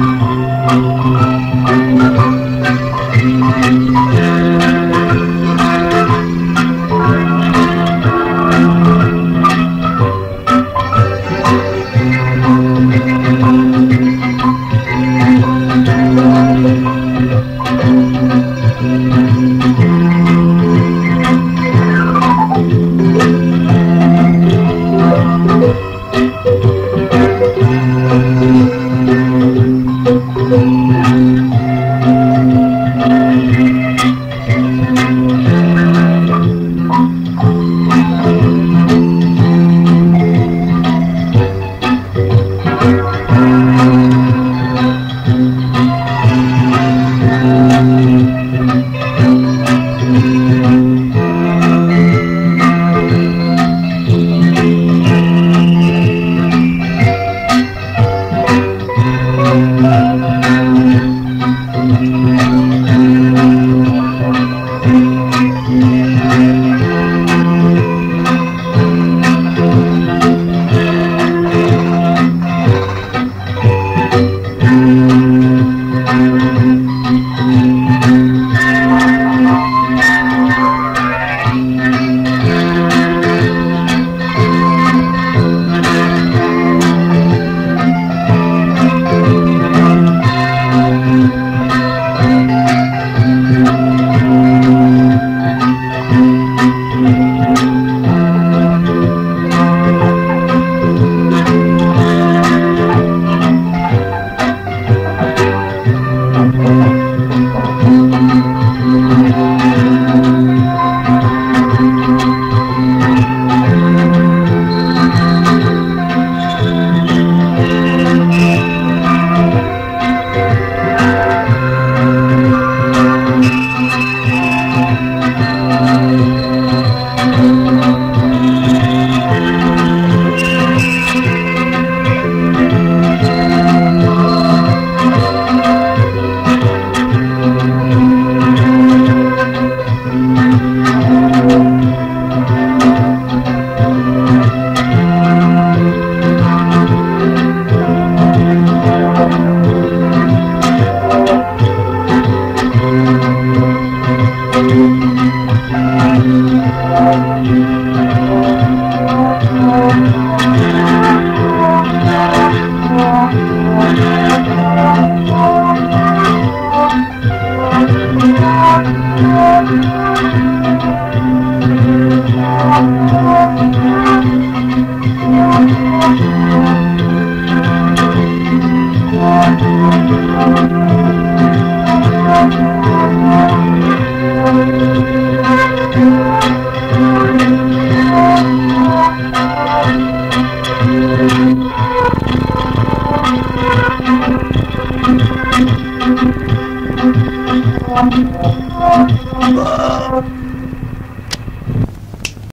Thank you. Música Whoa!